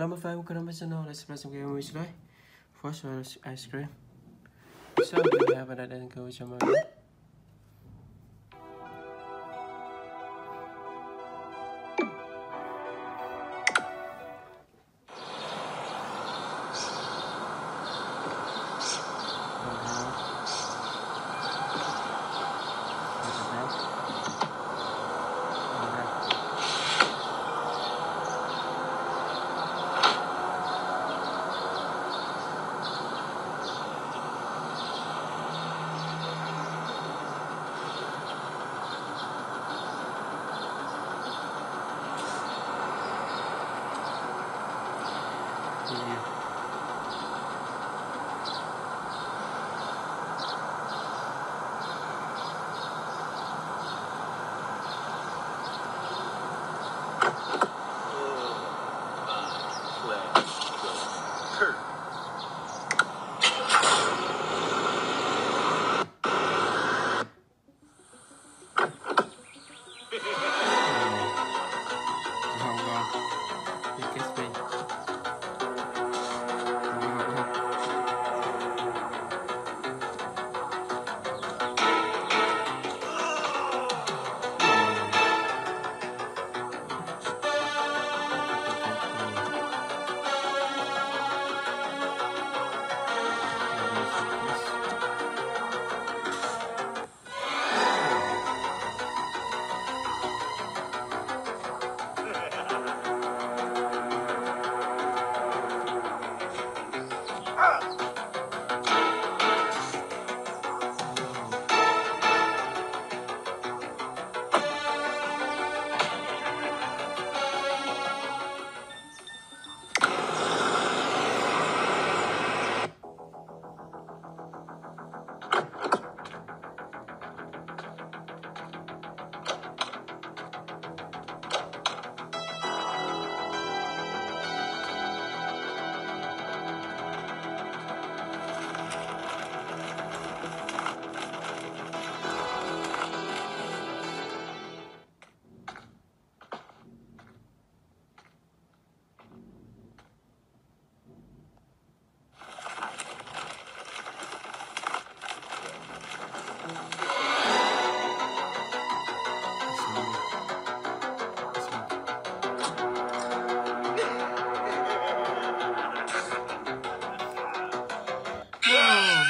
Hello my friend, welcome to my channel. Let's play some game with today. First one is Ice Scream. So we have another go with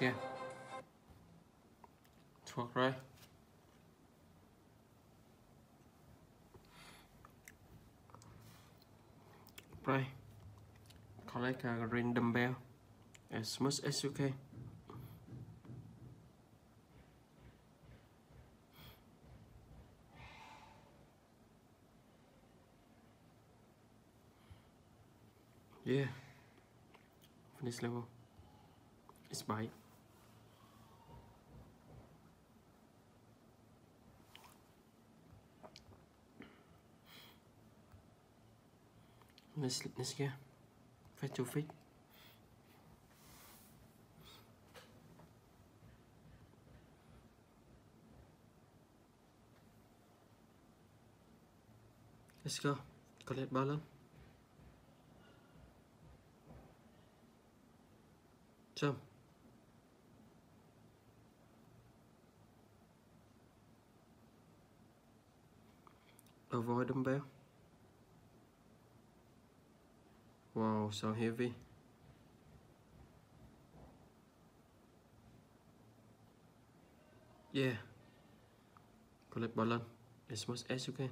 Let's go. Talk right. Right. Collect uh, a green dumbbell as much as you can. Yeah. Finish level. It's bite. Let's let's go. Fat to Fit. Let's go. Collect balance. Jump. Avoid dumbbell. Wow, so heavy. Yeah. Collect balance as much as you can.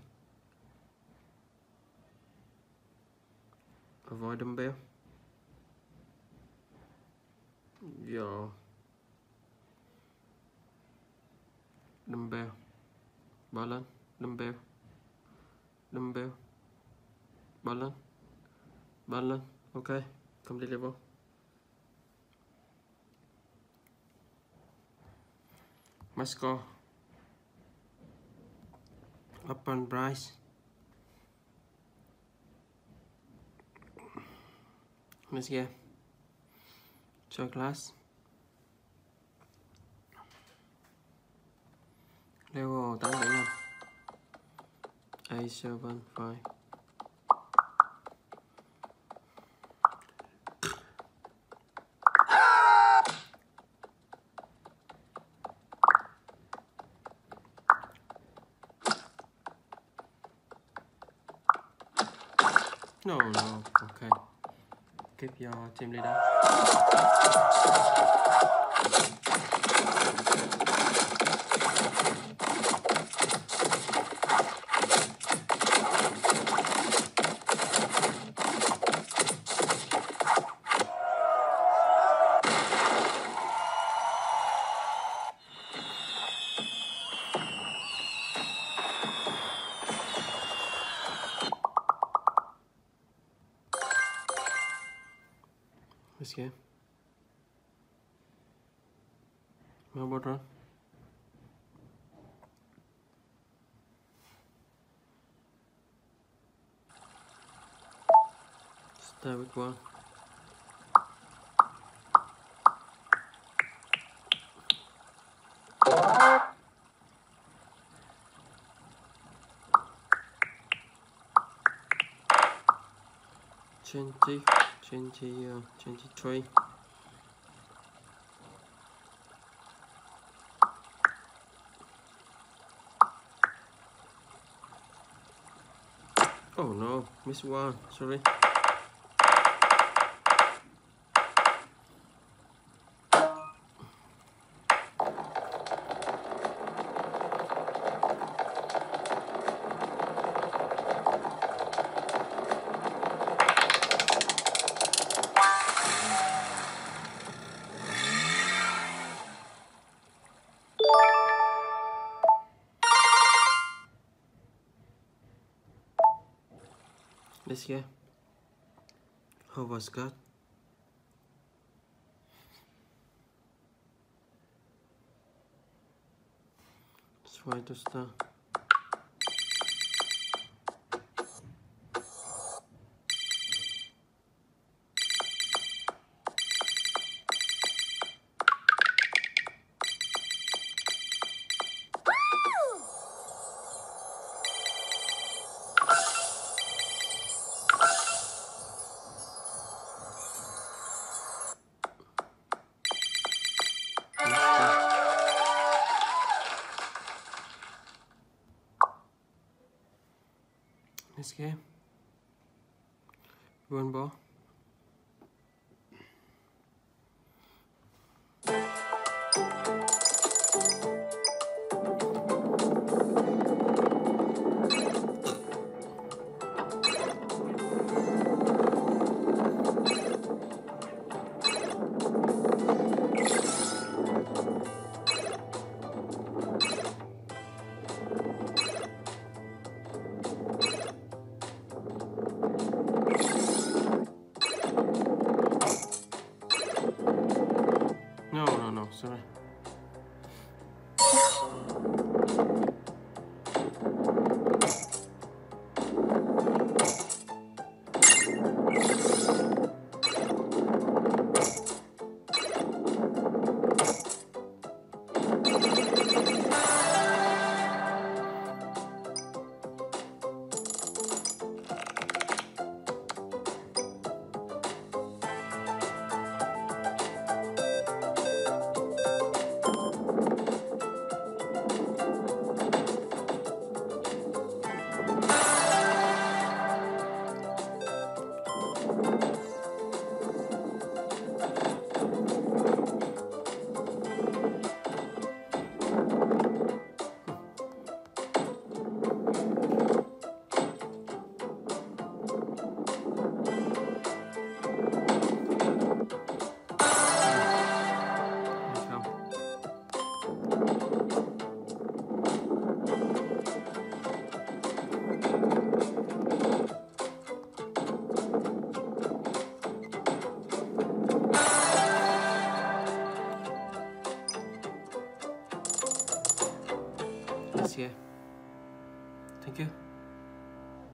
Avoid dumbbell. Yo. Dumbbell. Balance. Dumbbell. Dumbbell. Bật lên. Ok. không đi level. Max score. Open price. Let's go. Show class. Level 875. A75. cho team leader इसके मैं बोल रहा हूँ ставить вам Чентик. 20, uh, 23. Oh no, miss one, sorry. Let's go. How was God? Try to start. Let's go. One ball.